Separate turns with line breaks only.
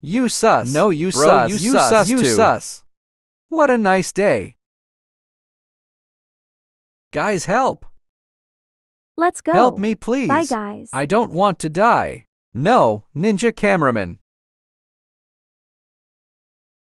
You sus.
No, you
Bro,
sus.
You,
You
sus.
sus
You
too.
sus. What a nice day. Guys, help.
Let's go.
Help me, please.
Bye, guys.
I don't want to die. No, ninja cameraman.